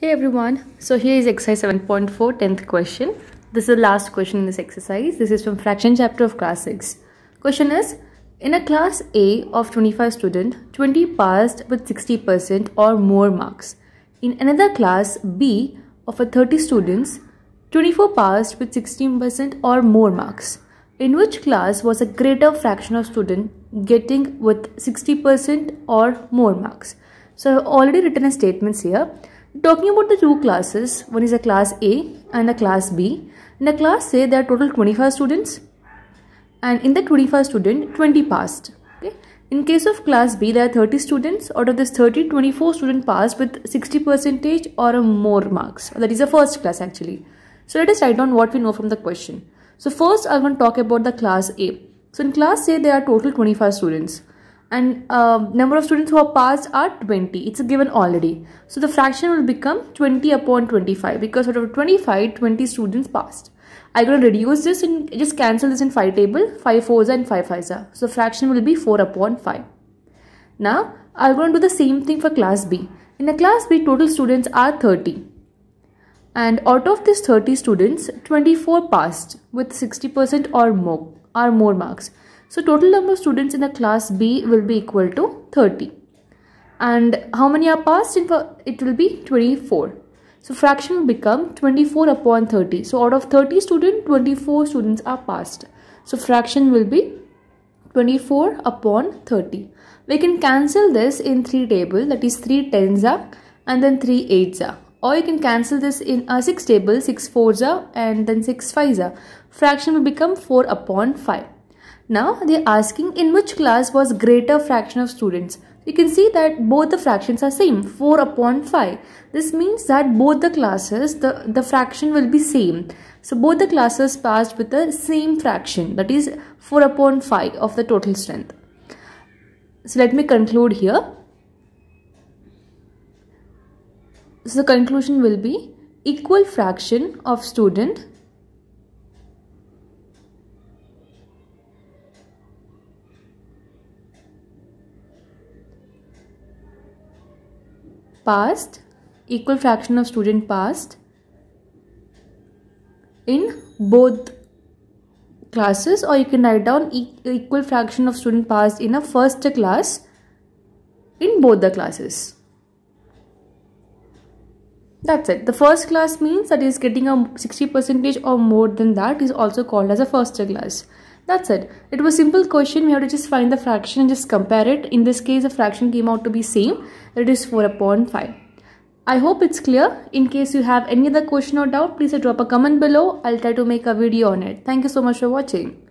Hey everyone, so here is exercise 7.4 10th question. This is the last question in this exercise. This is from fraction chapter of class 6. Question is, in a class A of 25 students, 20 passed with 60% or more marks. In another class B of a 30 students, 24 passed with 16% or more marks. In which class was a greater fraction of students getting with 60% or more marks? So I've already written a statements here. Talking about the two classes, one is a class A and a class B. In the class A, there are total 25 students and in the 25 student, 20 passed. Okay. In case of class B, there are 30 students. Out of this 30, 24 students passed with 60 percentage or more marks. That is the first class actually. So let us write down what we know from the question. So first I'm going to talk about the class A. So in class A, there are total 25 students and uh, number of students who are passed are 20 it's a given already. So the fraction will become 20 upon 25 because out of 25 20 students passed. I'm going to reduce this and just cancel this in 5 table. 5 fours and 5 fives are. So the fraction will be 4 upon 5 now i'm going to do the same thing for class b. In a class b total students are 30 and out of these 30 students 24 passed with 60% or more or more marks so total number of students in the class B will be equal to 30. And how many are passed? It will be 24. So fraction will become 24 upon 30. So out of 30 students, 24 students are passed. So fraction will be 24 upon 30. We can cancel this in 3 table that is 3 tens are and then 3 eights are. Or you can cancel this in a 6 table 6 fours are and then 6 fives are. Fraction will become 4 upon 5. Now they're asking in which class was greater fraction of students. You can see that both the fractions are same 4 upon 5. This means that both the classes the, the fraction will be same. So both the classes passed with the same fraction that is 4 upon 5 of the total strength. So let me conclude here. So the conclusion will be equal fraction of student passed equal fraction of student passed in both classes or you can write down equal fraction of student passed in a first class in both the classes. That's it. The first class means that is getting a 60 percentage or more than that is also called as a first class. That's it. It was simple question. We have to just find the fraction and just compare it. In this case, the fraction came out to be same. It is 4 upon 5. I hope it's clear. In case you have any other question or doubt, please drop a comment below. I'll try to make a video on it. Thank you so much for watching.